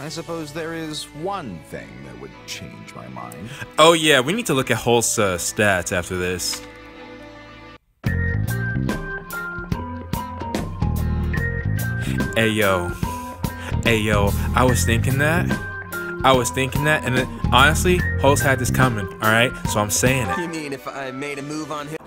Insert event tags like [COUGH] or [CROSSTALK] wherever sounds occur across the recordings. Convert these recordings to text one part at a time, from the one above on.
I suppose there is one thing that would change my mind. Oh yeah, we need to look at Holst's uh, stats after this. Hey yo, hey yo, I was thinking that. I was thinking that, and it, honestly, Holst's had this coming. All right, so I'm saying it. You mean if I made a move on him?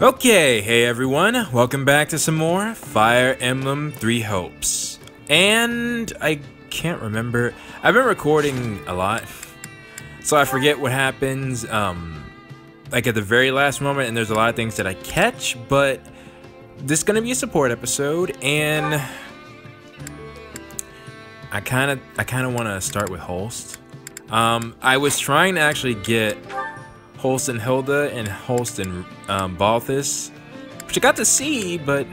Okay, hey everyone, welcome back to some more Fire Emblem Three Hopes. And I can't remember, I've been recording a lot, so I forget what happens, um, like at the very last moment, and there's a lot of things that I catch, but this is gonna be a support episode, and I kind of, I kind of want to start with Holst. Um, I was trying to actually get Holst and Hilda and Holst and um, Balthus, which I got to see, but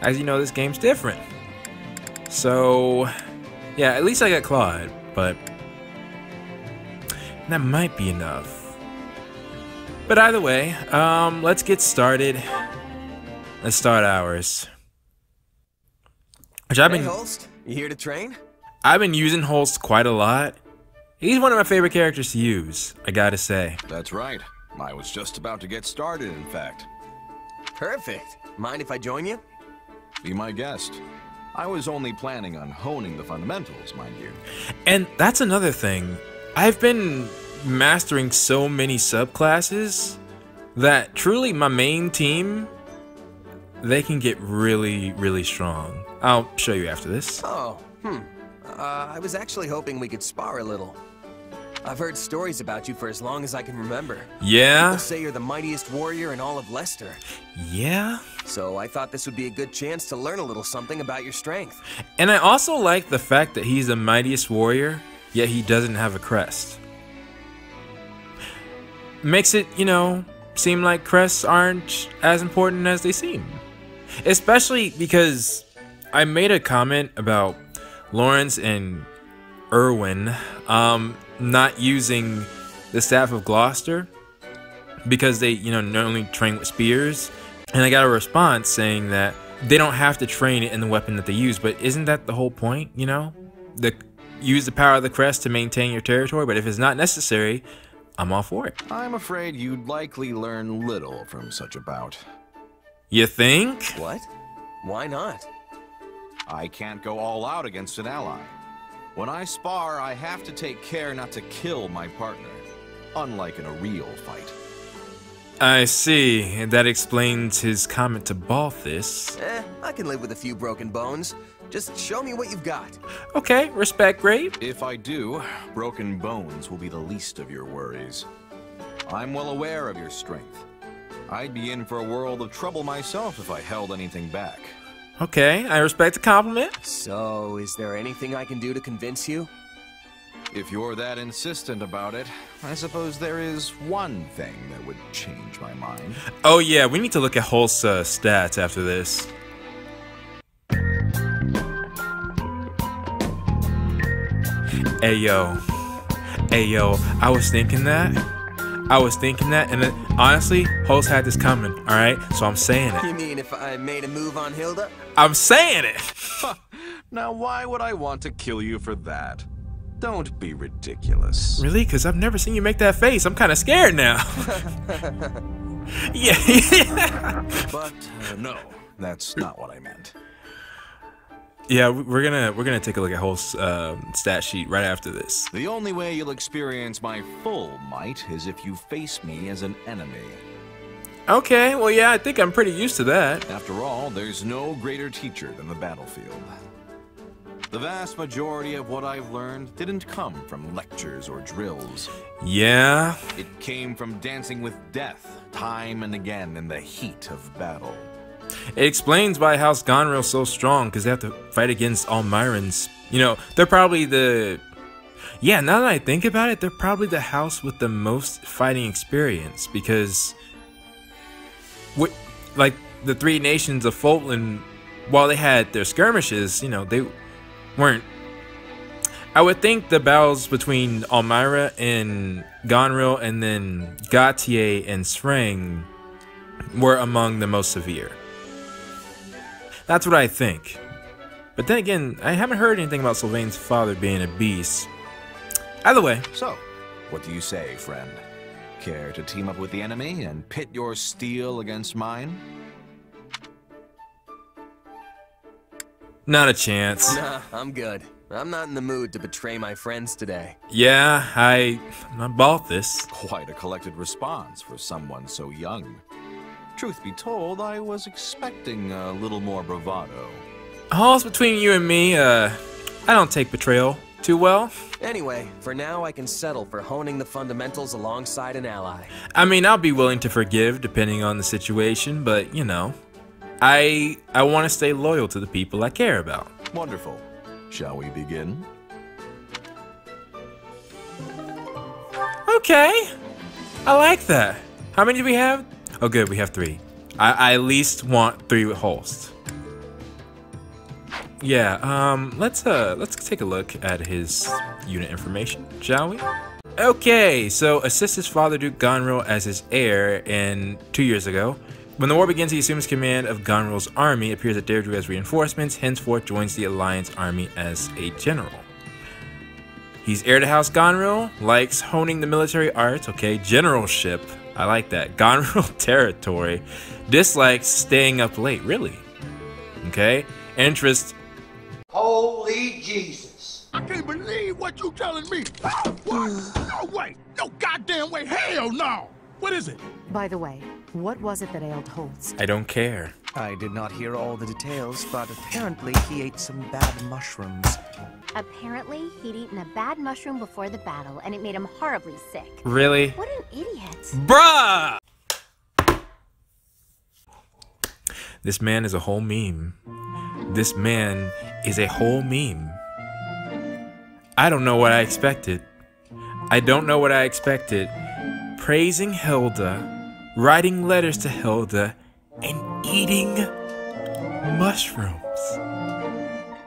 as you know, this game's different. So, yeah, at least I got Claude, but that might be enough. But either way, um, let's get started. Let's start ours. Which I've Hey, been, Holst, you here to train? I've been using Holst quite a lot. He's one of my favorite characters to use, I gotta say. That's right. I was just about to get started, in fact. Perfect. Mind if I join you? Be my guest. I was only planning on honing the fundamentals, mind you. And that's another thing. I've been mastering so many subclasses that truly my main team they can get really really strong. I'll show you after this. Oh, hmm. Uh, I was actually hoping we could spar a little. I've heard stories about you for as long as I can remember. Yeah? People say you're the mightiest warrior in all of Leicester. Yeah? So I thought this would be a good chance to learn a little something about your strength. And I also like the fact that he's the mightiest warrior, yet he doesn't have a crest. Makes it, you know, seem like crests aren't as important as they seem. Especially because I made a comment about Lorenz and Irwin um, not using the Staff of Gloucester because they, you know, normally train with spears. And I got a response saying that they don't have to train it in the weapon that they use, but isn't that the whole point, you know? The use the power of the crest to maintain your territory, but if it's not necessary, I'm all for it. I'm afraid you'd likely learn little from such a bout. You think? What? Why not? I can't go all out against an ally. When I spar, I have to take care not to kill my partner, unlike in a real fight. I see. And that explains his comment to Balthus. Eh, I can live with a few broken bones. Just show me what you've got. Okay, respect, great. If I do, broken bones will be the least of your worries. I'm well aware of your strength. I'd be in for a world of trouble myself if I held anything back. Okay, I respect the compliment. So, is there anything I can do to convince you? If you're that insistent about it, I suppose there is one thing that would change my mind. Oh yeah, we need to look at Holst's uh, stats after this. Hey yo, hey yo, I was thinking that. I was thinking that, and it, honestly, Holst's had this coming. All right, so I'm saying it. You mean if I made a move on Hilda? I'm saying it. [LAUGHS] Now, why would I want to kill you for that? Don't be ridiculous. Really? Because I've never seen you make that face. I'm kind of scared now. [LAUGHS] [LAUGHS] yeah. But uh, no, that's not what I meant. Yeah, we're gonna we're gonna take a look at Holst's um, stat sheet right after this. The only way you'll experience my full might is if you face me as an enemy. Okay, well, yeah, I think I'm pretty used to that. After all, there's no greater teacher than the battlefield. The vast majority of what I've learned didn't come from lectures or drills. Yeah, It came from dancing with death, time and again in the heat of battle. It explains why House Goneril's so strong because they have to fight against Almyrans. You know, they're probably the. Yeah, now that I think about it, they're probably the house with the most fighting experience because. What, like the three nations of Fodlan, while they had their skirmishes, you know, they weren't. I would think the battles between Almyra and Goneril and then Gautier and Sreng were among the most severe. That's what I think. But then again, I haven't heard anything about Sylvain's father being a beast. Either way, So, what do you say, friend? Care to team up with the enemy and pit your steel against mine? not a chance. Nah, I'm good. I'm not in the mood to betray my friends today. Yeah, I, I bought this. Quite a collected response for someone so young. Truth be told, I was expecting a little more bravado. Holst between you and me, uh, I don't take betrayal too well. Anyway, for now I can settle for honing the fundamentals alongside an ally. I mean, I'll be willing to forgive depending on the situation, but you know, I I want to stay loyal to the people I care about. Wonderful. Shall we begin? Okay, I like that. How many do we have? Oh, good, we have three. I, I at least want three hosts. Yeah, um, let's uh, let's take a look at his unit information, shall we? Okay, so assists his father Duke Goneril as his heir, in two years ago, when the war begins, he assumes command of Goneril's army, appears at Deirdre as reinforcements, henceforth joins the Alliance army as a general. He's heir to House Goneril, likes honing the military arts, okay, generalship, I like that. [LAUGHS] Goneril territory, dislikes staying up late, really. Okay, interest Holy Jesus. I can't believe what you're telling me. [SIGHS] What? No way. No goddamn way. Hell no. What is it? By the way, what was it that ailed Holst? I don't care. I did not hear all the details, but apparently he ate some bad mushrooms. Apparently, he'd eaten a bad mushroom before the battle, and it made him horribly sick. Really? What an idiot. Bruh! This man is a whole meme. This man is a whole meme. I don't know what I expected. I don't know what I expected. Praising Hilda, writing letters to Hilda, and eating mushrooms.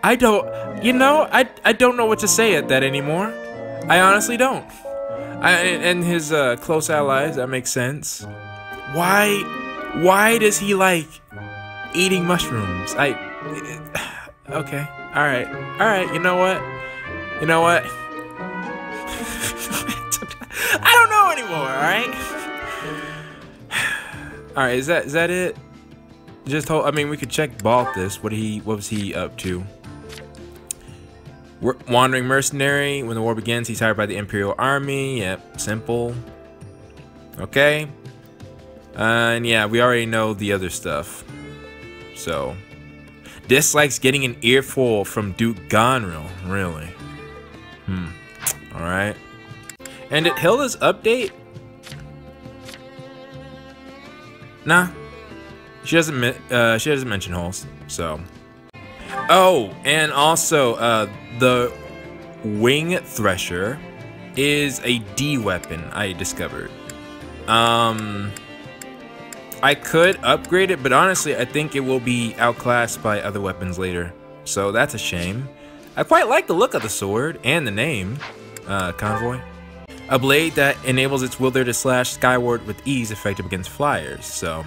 I don't, you know, I, I don't know what to say at that anymore. I honestly don't. I, and his uh, close allies, that makes sense. Why, why does he like eating mushrooms? I, [SIGHS] okay, all right, all right. You know what? You know what? [LAUGHS] I don't know anymore. All right. [SIGHS] All right. Is that is that it? Just hold. I mean, we could check Balthus. What he? What was he up to? Wa- Wandering mercenary. When the war begins, he's hired by the Imperial Army. Yep, simple. Okay. Uh, and yeah, we already know the other stuff. So, dislikes getting an earful from Duke Goneril. Really? Hmm. All right. And did Hilda's update? Nah. She doesn't. Uh, she doesn't mention Holst. So. Oh, and also, uh, the Wing Thresher is a D weapon I discovered. Um, I could upgrade it, but honestly, I think it will be outclassed by other weapons later. So that's a shame. I quite like the look of the sword and the name, uh, Convoy. A blade that enables its wielder to slash skyward with ease, effective against flyers. So,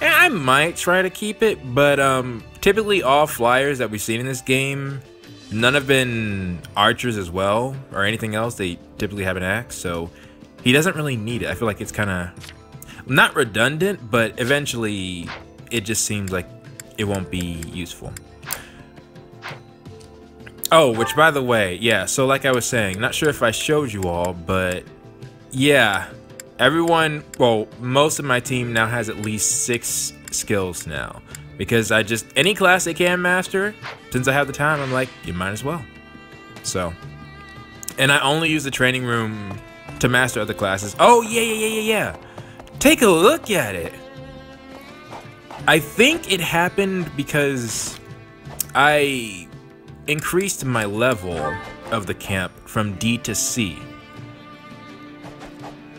and I might try to keep it, but um, typically all flyers that we've seen in this game, none have been archers as well or anything else. They typically have an axe, so he doesn't really need it. I feel like it's kind of not redundant, but eventually it just seems like it won't be useful. Oh, which by the way, yeah, so like I was saying, not sure if I showed you all, but yeah, everyone, well, most of my team now has at least six skills now. Because I just, any class they can master, since I have the time, I'm like, you might as well. So, and I only use the training room to master other classes. Oh, yeah, yeah, yeah, yeah, yeah. Take a look at it. I think it happened because I increased my level of the camp from D to C.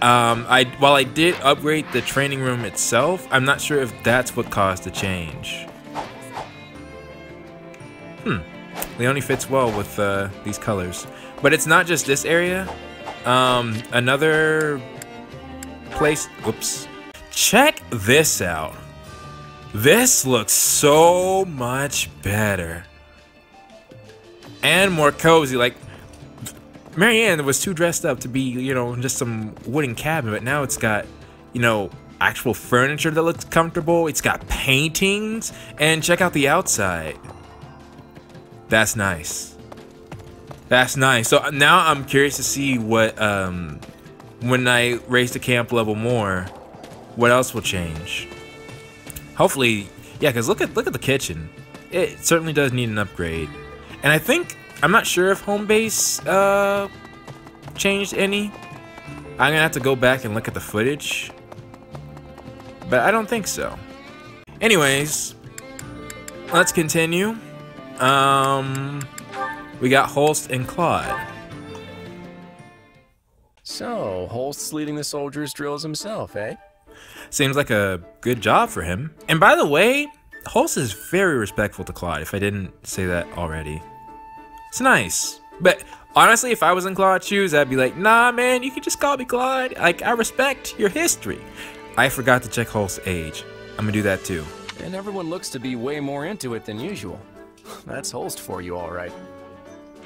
Um, I while I did upgrade the training room itself, I'm not sure if that's what caused the change. Hmm, Leonie fits well with uh, these colors, but it's not just this area. Um, another place. Whoops. Check this out. This looks so much better. And more cozy. Like, Marianne was too dressed up to be, you know, just some wooden cabin, but now it's got, you know, actual furniture that looks comfortable. It's got paintings. And check out the outside. That's nice. That's nice. So now I'm curious to see what, um, when I raise the camp level more, what else will change. Hopefully, yeah, because look at look at the kitchen. It certainly does need an upgrade. And I think I'm not sure if home base uh changed any. I'm gonna have to go back and look at the footage. But I don't think so. Anyways, let's continue. Um we got Holst and Claude. So, Holst's leading the soldiers' drills himself, eh? Seems like a good job for him. And by the way, Holst is very respectful to Claude, if I didn't say that already. It's nice. But honestly, if I was in Claude's shoes, I'd be like, nah, man, you can just call me Claude. Like, I respect your history. I forgot to check Holst's age. I'm gonna do that too. And everyone looks to be way more into it than usual. [LAUGHS] That's Holst for you, all right.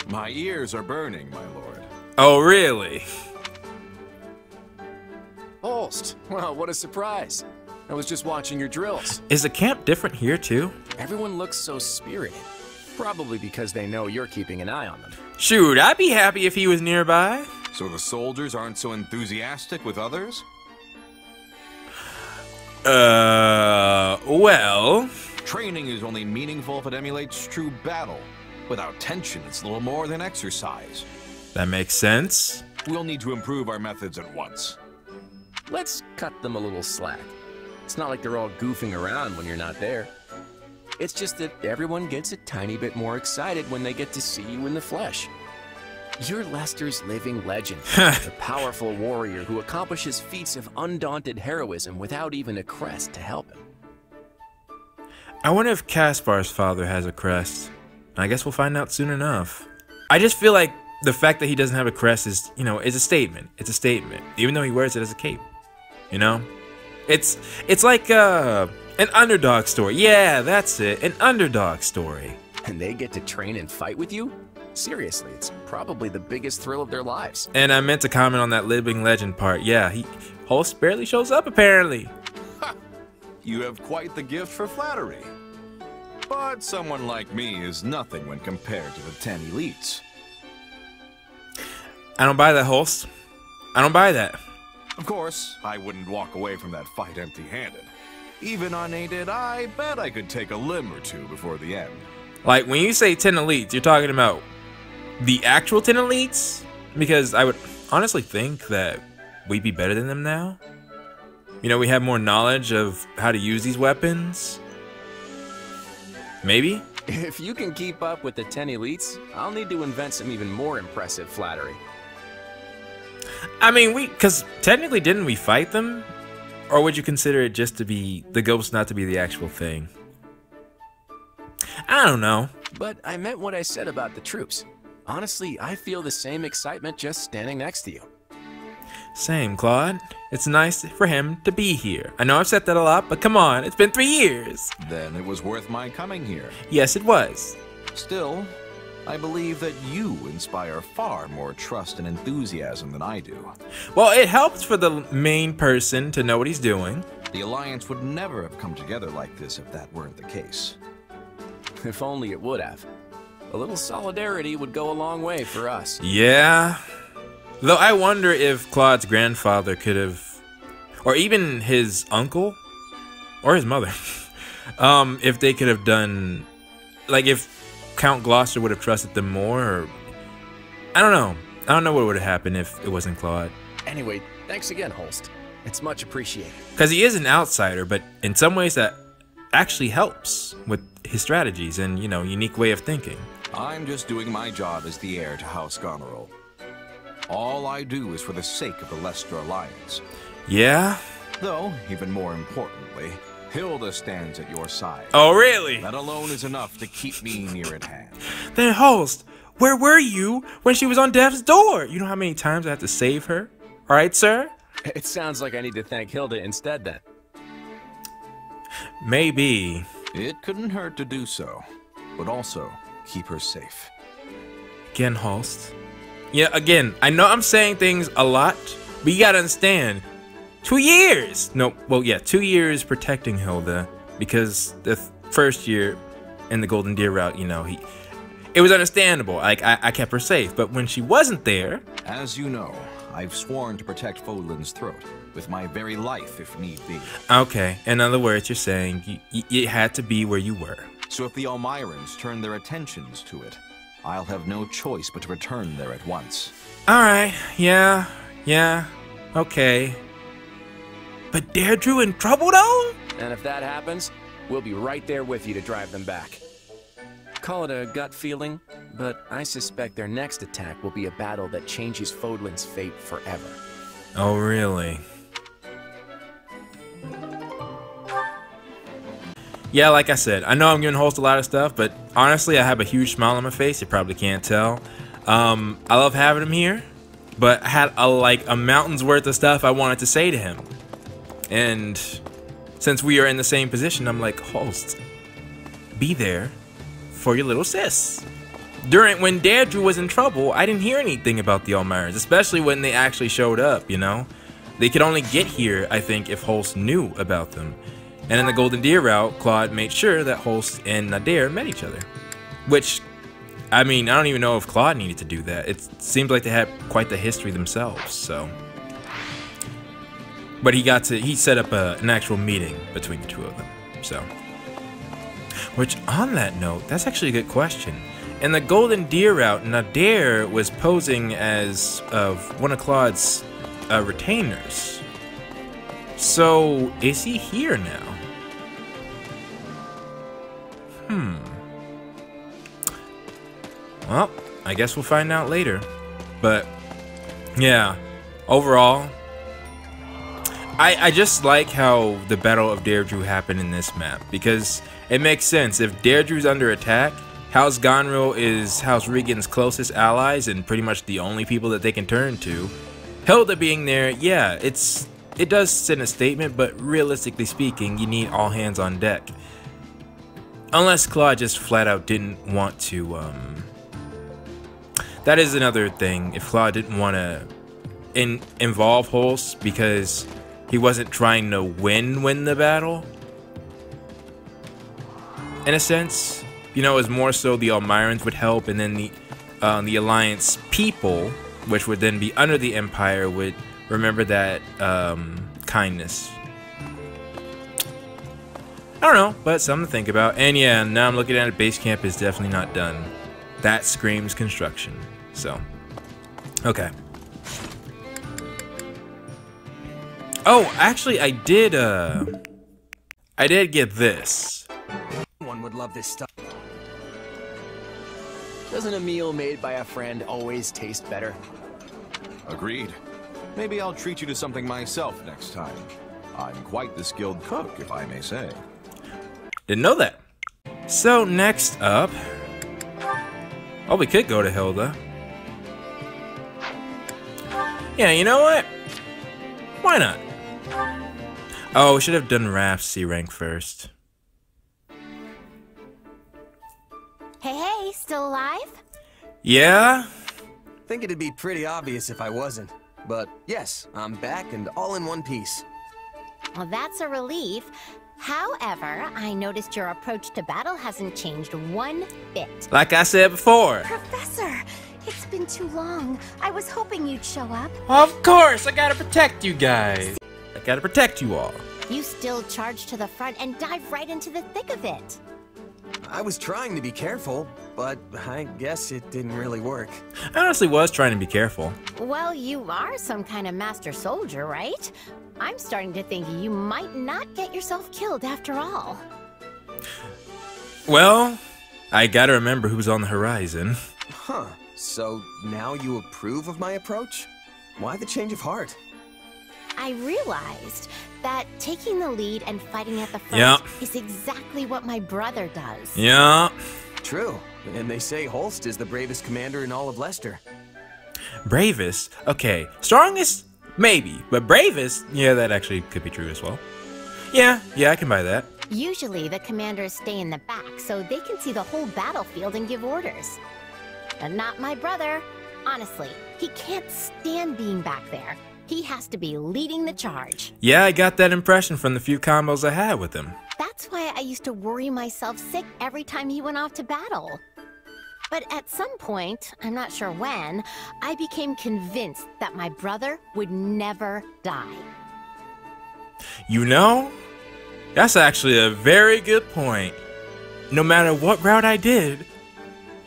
My ears are burning, my lord. Oh, really? Holst, well, what a surprise. I was just watching your drills. Is the camp different here too? Everyone looks so spirited. Probably because they know you're keeping an eye on them. Shoot, I'd be happy if he was nearby. So the soldiers aren't so enthusiastic with others? Uh, well. Training is only meaningful if it emulates true battle. Without tension, it's little more than exercise. That makes sense. We'll need to improve our methods at once. Let's cut them a little slack. It's not like they're all goofing around when you're not there. It's just that everyone gets a tiny bit more excited when they get to see you in the flesh. You're Leicester's living legend, [LAUGHS] a powerful warrior who accomplishes feats of undaunted heroism without even a crest to help him. I wonder if Caspar's father has a crest. I guess we'll find out soon enough. I just feel like the fact that he doesn't have a crest is, you know, is a statement. It's a statement, even though he wears it as a cape. You know, it's it's like uh, an underdog story. Yeah, that's it, an underdog story. And they get to train and fight with you? Seriously, it's probably the biggest thrill of their lives. And I meant to comment on that living legend part. Yeah, he Holst barely shows up apparently. You have quite the gift for flattery. But someone like me is nothing when compared to the ten elites. I don't buy that, Holst. I don't buy that. Of course, I wouldn't walk away from that fight empty-handed. Even unaided, I bet I could take a limb or two before the end. Like, when you say 10 elites, you're talking about the actual 10 elites? Because I would honestly think that we'd be better than them now. You know, we have more knowledge of how to use these weapons. Maybe? If you can keep up with the 10 elites, I'll need to invent some even more impressive flattery. I mean, we, because technically, didn't we fight them? Or would you consider it just to be the ghost, not to be the actual thing? I don't know. But I meant what I said about the troops. Honestly, I feel the same excitement just standing next to you. Same, Claude. It's nice for him to be here. I know I've said that a lot, but come on, it's been three years. Then it was worth my coming here. Yes, it was. Still, I believe that you inspire far more trust and enthusiasm than I do. Well, it helps for the main person to know what he's doing. The Alliance would never have come together like this if that weren't the case. [LAUGHS] If only it would have. A little solidarity would go a long way for us. Yeah. Though I wonder if Claude's grandfather could have, or even his uncle, or his mother, [LAUGHS] um, if they could have done, like if Count Gloucester would have trusted them more, or I don't know. I don't know what would have happened if it wasn't Claude. Anyway, thanks again, Holst. It's much appreciated. Because he is an outsider, but in some ways that actually helps with his strategies and, you know, unique way of thinking. I'm just doing my job as the heir to House Goneril. All I do is for the sake of the Leicester Alliance. Yeah? Though, even more importantly, Hilda stands at your side. Oh, really? That alone is enough to keep me near at hand. Then, Holst, where were you when she was on death's door? You know how many times I had to save her? All right, sir? It sounds like I need to thank Hilda instead then. Maybe. It couldn't hurt to do so, but also keep her safe. Again, Holst. Yeah, again, I know I'm saying things a lot, but you gotta understand. Two years! No, well, yeah, two years protecting Hilda because the th- first year in the Golden Deer route, you know, he. It was understandable. Like I, I kept her safe, but when she wasn't there, As you know, I've sworn to protect Fodlan's throat, with my very life if need be. okay. In other words, you're saying you, you, it had to be where you were. So if the Almyrans turn their attentions to it, I'll have no choice but to return there at once. All right. Yeah. Yeah. Okay. But Deirdre in trouble though? And if that happens, we'll be right there with you to drive them back. Call it a gut feeling, but I suspect their next attack will be a battle that changes Fodlan's fate forever. Oh, really? Yeah, like I said, I know I'm giving Holst a lot of stuff, but honestly, I have a huge smile on my face. You probably can't tell. Um, I love having him here, but I had a, like a mountain's worth of stuff I wanted to say to him. And since we are in the same position, I'm like, Holst, be there for your little sis. During when Deirdre was in trouble, I didn't hear anything about the Almyrans, especially when they actually showed up, you know? They could only get here, I think, if Holst knew about them. And in the Golden Deer route, Claude made sure that Holst and Nader met each other. Which, I mean, I don't even know if Claude needed to do that. It seems like they had quite the history themselves, so. But he got to, he set up a, an actual meeting between the two of them, so. Which, on that note, that's actually a good question. In the Golden Deer route, Nader was posing as one of Claude's uh, retainers. So, is he here now? Hmm. Well, I guess we'll find out later. But, yeah, overall, I, I just like how the Battle of Deirdre happened in this map because it makes sense. If Deirdre's under attack, House Goneril is House Riegan's closest allies and pretty much the only people that they can turn to. Hilda being there, yeah, it's it does send a statement, but realistically speaking, you need all hands on deck. Unless Claude just flat out didn't want to, um... That is another thing, if Claude didn't want to in involve Holst because he wasn't trying to win win the battle. In a sense, you know, it was more so the Almyrans would help, and then the uh, the Alliance people, which would then be under the Empire, would remember that um, kindness. I don't know, but something to think about. And yeah, now I'm looking at it, base camp is definitely not done. That screams construction. So, okay. Oh, actually, I did, uh... I did get this. One would love this stuff. Doesn't a meal made by a friend always taste better? Agreed. Maybe I'll treat you to something myself next time. I'm quite the skilled cook, if I may say. Didn't know that. So, next up... Oh, we could go to Hilda. Yeah, you know what? Why not? Oh, we should have done Raph's C rank first. Hey, hey, still alive? Yeah? Think it'd be pretty obvious if I wasn't. But yes, I'm back and all in one piece. Well, that's a relief. However, I noticed your approach to battle hasn't changed one bit. Like I said before. Professor, it's been too long. I was hoping you'd show up. Of course, I gotta protect you guys. I gotta protect you all. You still charge to the front and dive right into the thick of it. I was trying to be careful, but I guess it didn't really work. I honestly was trying to be careful. Well, you are some kind of master soldier, right? I'm starting to think you might not get yourself killed after all. Well, I gotta remember who's on the horizon. Huh. So now you approve of my approach? Why the change of heart? I realized that taking the lead and fighting at the front Yeah. is exactly what my brother does. Yeah. True. And they say Holst is the bravest commander in all of Leicester. Bravest? Okay. Strongest? Maybe. But bravest? Yeah, that actually could be true as well. Yeah, yeah, I can buy that. Usually, the commanders stay in the back so they can see the whole battlefield and give orders. But not my brother. Honestly, he can't stand being back there. He has to be leading the charge. Yeah, I got that impression from the few combos I had with him. That's why I used to worry myself sick every time he went off to battle. But at some point, I'm not sure when, I became convinced that my brother would never die. You know, that's actually a very good point. No matter what route I did,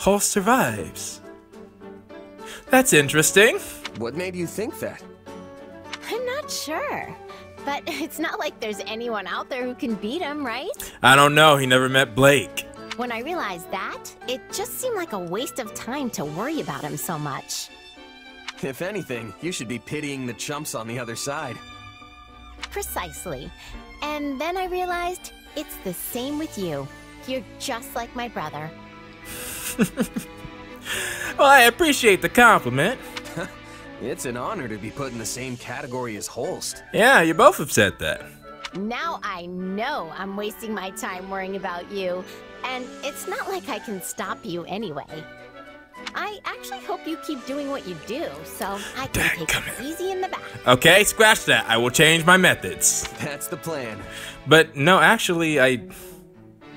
Holst survives. That's interesting. What made you think that? I'm not sure. But [LAUGHS] it's not like there's anyone out there who can beat him, right? I don't know, he never met Blake. When I realized that, it just seemed like a waste of time to worry about him so much. If anything, you should be pitying the chumps on the other side. Precisely. And then I realized it's the same with you. You're just like my brother. [LAUGHS] well, I appreciate the compliment. It's an honor to be put in the same category as Holst. Yeah, you both have said that. Now I know I'm wasting my time worrying about you, and it's not like I can stop you anyway. I actually hope you keep doing what you do, so I can Dang, take it easy in the back. Okay, scratch that. I will change my methods. That's the plan. But no, actually, I...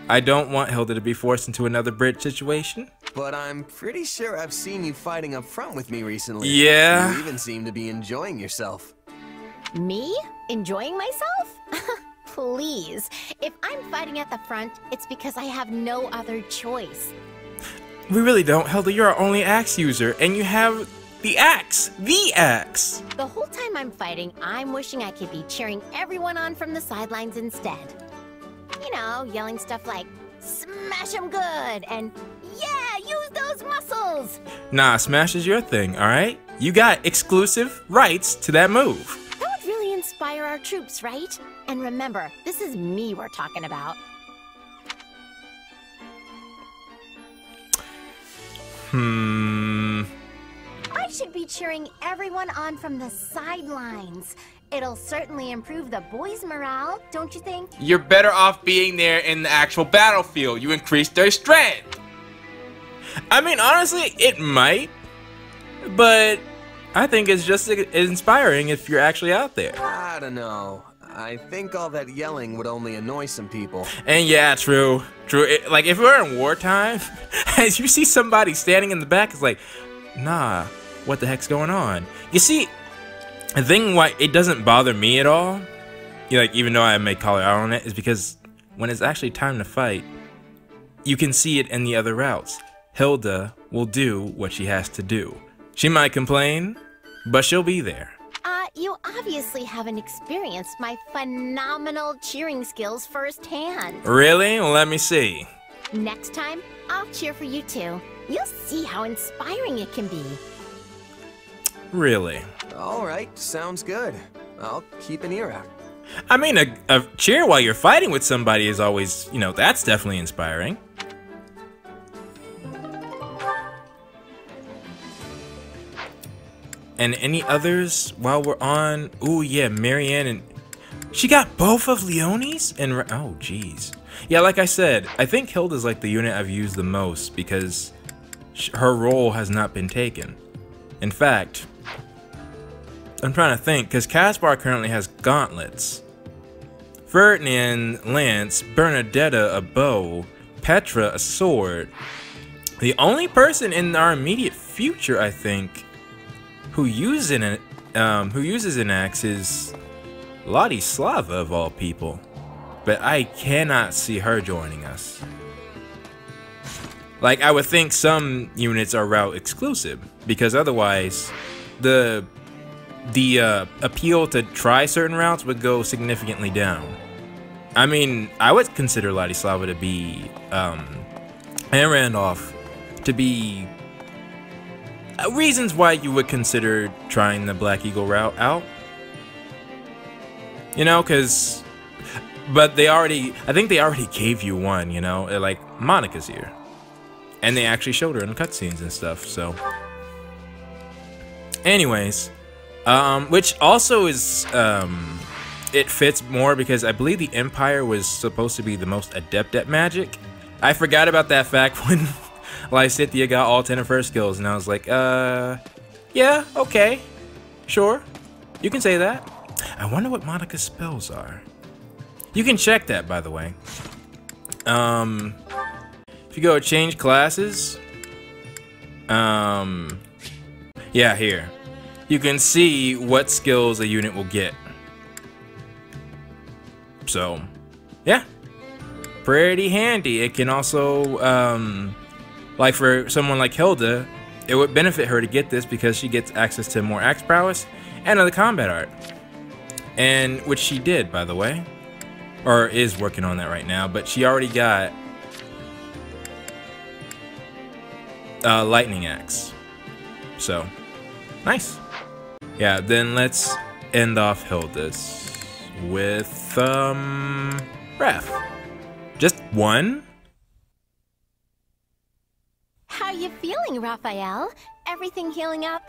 I don't want Hilda to be forced into another bridge situation. But I'm pretty sure I've seen you fighting up front with me recently. Yeah. You even seem to be enjoying yourself. Me? Enjoying myself? [LAUGHS] Please. If I'm fighting at the front, it's because I have no other choice. We really don't. Hilda, you're our only axe user, and you have the axe. The axe. The whole time I'm fighting, I'm wishing I could be cheering everyone on from the sidelines instead. You know, yelling stuff like, smash them good, and yeah, use those muscles. Nah, smash is your thing, alright? You got exclusive rights to that move. That would really inspire our troops, right? And remember, this is me we're talking about. Hmm. I should be cheering everyone on from the sidelines. It'll certainly improve the boys' morale, don't you think? You're better off being there in the actual battlefield. You increase their strength. I mean, honestly, it might, but I think it's just inspiring if you're actually out there. I don't know. I think all that yelling would only annoy some people. And yeah, true, true. It, like if we're in wartime, [LAUGHS] as you see somebody standing in the back, it's like, nah, what the heck's going on? You see, the thing why it doesn't bother me at all, you know, like even though I may call out on it, is because when it's actually time to fight, you can see it in the other routes. Hilda will do what she has to do. She might complain, but she'll be there. Uh, you obviously haven't experienced my phenomenal cheering skills firsthand. Really? Well, let me see. Next time, I'll cheer for you too. You'll see how inspiring it can be. Really? All right, sounds good. I'll keep an ear out. I mean, a, a cheer while you're fighting with somebody is always, you know, that's definitely inspiring. And any others while we're on? Oh yeah, Marianne and she got both of Leonie's and oh jeez. Yeah, like I said, I think Hilda's like the unit I've used the most because her role has not been taken. In fact, I'm trying to think because Caspar currently has gauntlets. Ferdinand Lance, Bernadetta a bow, Petra a sword. The only person in our immediate future, I think, who uses an um, who uses an axe is Ladislava of all people. But I cannot see her joining us. Like I would think some units are route exclusive because otherwise the the uh, appeal to try certain routes would go significantly down. I mean, I would consider Ladislava to be um, and Randolph to be uh, reasons why you would consider trying the Black Eagle route out. You know, because, but they already, I think they already gave you one, you know, like Monica's here. And they actually showed her in cutscenes and stuff, so. Anyways, um, which also is, um, it fits more because I believe the Empire was supposed to be the most adept at magic. I forgot about that fact [LAUGHS] when Lysithea got all 10 of her skills, and I was like, uh, yeah, okay, sure, you can say that. I wonder what Monica's spells are. You can check that, by the way. Um, if you go change classes, um, yeah, here. You can see what skills a unit will get. So, yeah. Pretty handy. It can also, um, like for someone like Hilda, it would benefit her to get this because she gets access to more axe prowess and other combat art. And, which she did, by the way. Or is working on that right now, but she already got uh, lightning axe. So, nice. Yeah, then let's end off Hilda's with, um, Raph. Just one? How you feeling, Raphael? Everything healing up?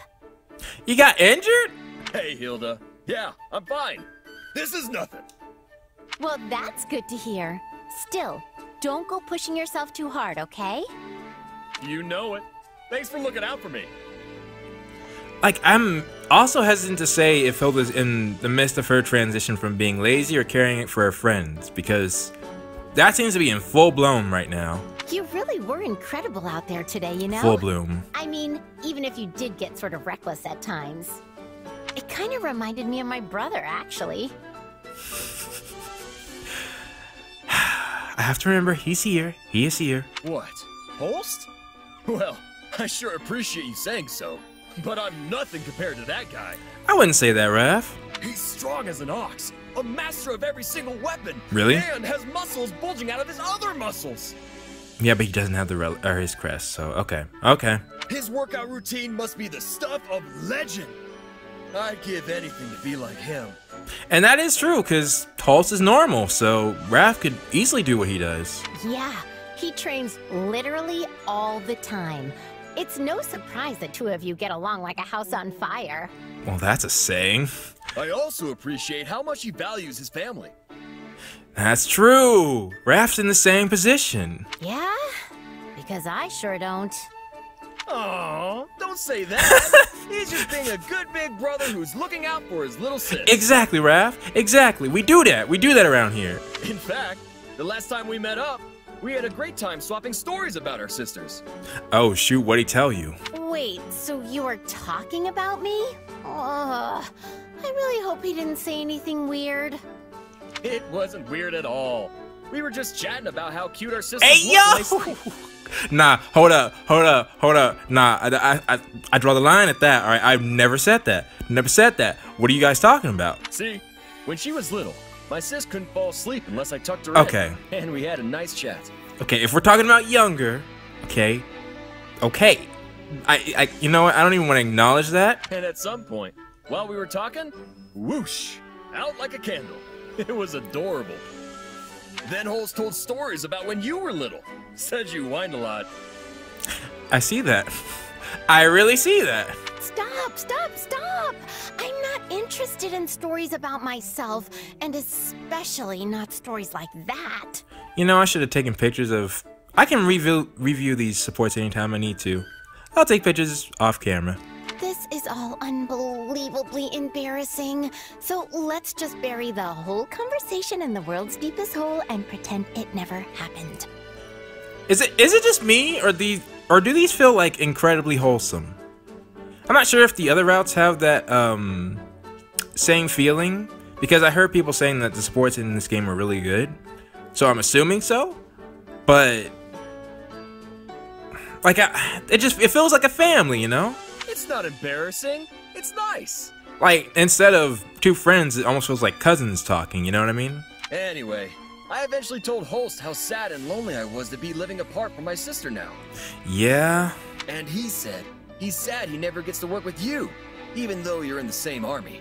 You got injured? Hey, Hilda. Yeah, I'm fine. This is nothing. Well, that's good to hear. Still, don't go pushing yourself too hard, okay? You know it. Thanks for looking out for me. Like, I'm also hesitant to say if Hilda's in the midst of her transition from being lazy or caring it for her friends, because that seems to be in full bloom right now. You really were incredible out there today, you know? Full bloom. I mean, even if you did get sort of reckless at times. It kind of reminded me of my brother, actually. [SIGHS] I have to remember, he's here. He is here. What? Holst? Well, I sure appreciate you saying so, but I'm nothing compared to that guy. I wouldn't say that, Raph. He's strong as an ox, a master of every single weapon. Really? And has muscles bulging out of his other muscles. Yeah, but he doesn't have the rel or his crest, so okay. Okay. His workout routine must be the stuff of legend. I'd give anything to be like him. And that is true, because Holst is normal, so Raph could easily do what he does. Yeah, he trains literally all the time. It's no surprise the two of you get along like a house on fire. Well, that's a saying. I also appreciate how much he values his family. That's true. Raph's in the same position. Yeah? Because I sure don't. Aw, don't say that. [LAUGHS] He's just being a good big brother who's looking out for his little sis. Exactly, Raph. Exactly. We do that. We do that around here. In fact, the last time we met up, we had a great time swapping stories about our sisters. Oh, shoot. What'd he tell you? Wait, so you were talking about me? Ugh. I really hope he didn't say anything weird. It wasn't weird at all. We were just chatting about how cute our sisters Hey, look yo! [LAUGHS] Nah, hold up, hold up, hold up. Nah, I, I, I, I draw the line at that. All right, I've never said that. Never said that. What are you guys talking about? See, when she was little, my sis couldn't fall asleep unless I tucked her Okay. in. [LAUGHS] And we had a nice chat. Okay, if we're talking about younger, okay, okay. I, I, you know what? I don't even want to acknowledge that. [LAUGHS] And at some point, while we were talking, whoosh, out like a candle. [LAUGHS] It was adorable. Then Holst told stories about when you were little. Said you whined a lot. I see that. I really see that. Stop, stop, stop! I'm not interested in stories about myself, and especially not stories like that. You know, I should have taken pictures of. I can review review these supports anytime I need to. I'll take pictures off camera. This is all unbelievably embarrassing. So let's just bury the whole conversation in the world's deepest hole and pretend it never happened. Is it is it just me or these or do these feel like incredibly wholesome? I'm not sure if the other routes have that um same feeling because I heard people saying that the sports in this game are really good. So I'm assuming so. But like I, it just it feels like a family, you know? It's not embarrassing. It's nice. Like instead of two friends, it almost feels like cousins talking, you know what I mean? Anyway, I eventually told Holst how sad and lonely I was to be living apart from my sister now. Yeah. And he said he's sad he never gets to work with you, even though you're in the same army.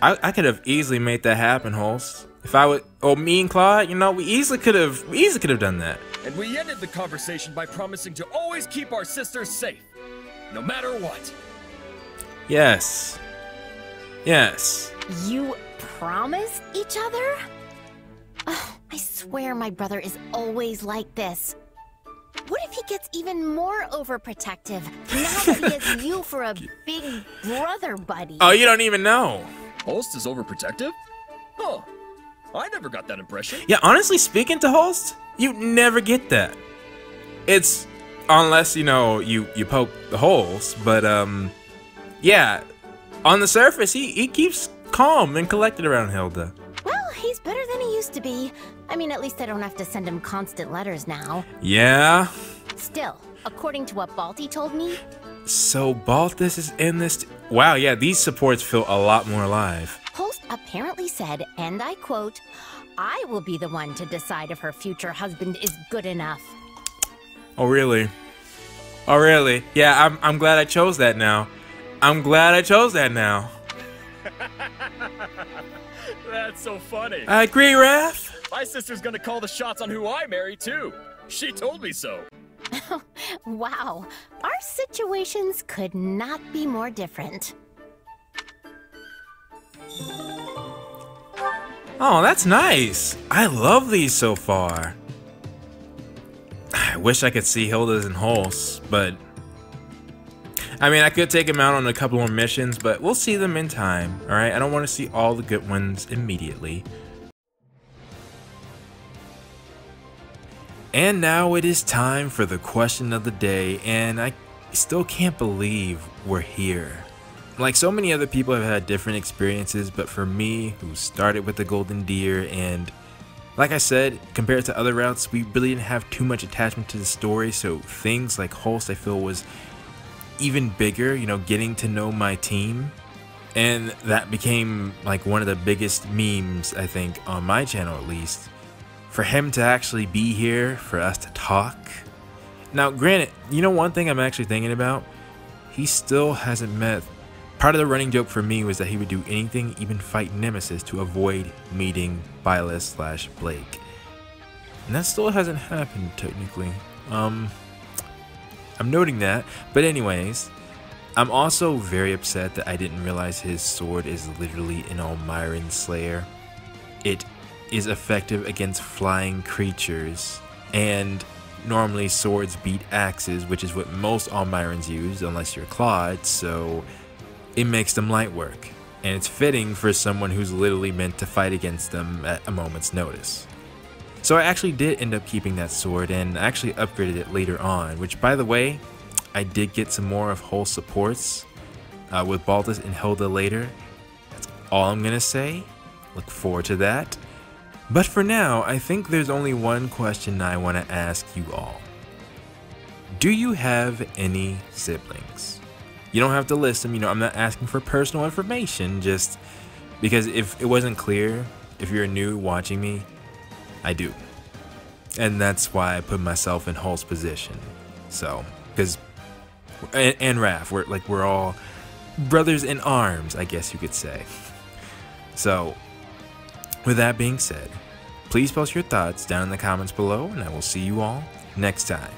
I, I could have easily made that happen, Holst. If I would, oh, me and Claude, you know, we easily could have, we easily could have done that. And we ended the conversation by promising to always keep our sisters safe, no matter what. Yes. Yes. You promised each other? Oh, I swear my brother is always like this. What if he gets even more overprotective now that he has you for a [LAUGHS] big brother buddy? Oh, you don't even know. Holst is overprotective? Huh. I never got that impression. Yeah, honestly, speaking to Holst, you never get that. It's unless you know you you poke the holes, but um, yeah, on the surface, he he keeps calm and collected around Hilda. Used to be. I mean, at least I don't have to send him constant letters now. Yeah. Still, according to what Balthus told me, So Balthus is in this. wow, yeah, these supports feel a lot more alive. Holst apparently said, and I quote, I will be the one to decide if her future husband is good enough. Oh really? Oh really? Yeah, I'm I'm glad I chose that now. I'm glad I chose that now. [LAUGHS] That's so funny. Uh, I agree, Raph. My sister's gonna call the shots on who I marry, too. She told me so. [LAUGHS] Wow, our situations could not be more different. Oh, that's nice. I love these so far. [SIGHS] I wish I could see Hilda's and Holst, but I mean, I could take him out on a couple more missions, but we'll see them in time. All right, I don't want to see all the good ones immediately. And now it is time for the question of the day, and I still can't believe we're here. Like so many other people have had different experiences, but for me, who started with the Golden Deer, and like I said, compared to other routes, we really didn't have too much attachment to the story, so things like Holst I feel was even bigger, you know, getting to know my team. And that became like one of the biggest memes, I think, on my channel at least. For him to actually be here, for us to talk. Now, granted, you know one thing I'm actually thinking about? He still hasn't met. Part of the running joke for me was that he would do anything, even fight Nemesis, to avoid meeting Byleth slash Blake. And that still hasn't happened, technically. Um, I'm noting that. But anyways, I'm also very upset that I didn't realize his sword is literally an Almyran Slayer. It is effective against flying creatures, and normally swords beat axes, which is what most Almyrans use, unless you're Claude, so it makes them light work. And it's fitting for someone who's literally meant to fight against them at a moment's notice. So I actually did end up keeping that sword and I actually upgraded it later on, which by the way, I did get some more of Holst supports uh, with Balthus and Hilda later. That's all I'm gonna say. Look forward to that. But for now, I think there's only one question I want to ask you all. Do you have any siblings? You don't have to list them, you know, I'm not asking for personal information, just because if it wasn't clear, if you're new watching me, I do. And that's why I put myself in Holst's position. So, because, and, and Raph, we're like, we're all brothers in arms, I guess you could say. So, with that being said, please post your thoughts down in the comments below, and I will see you all next time.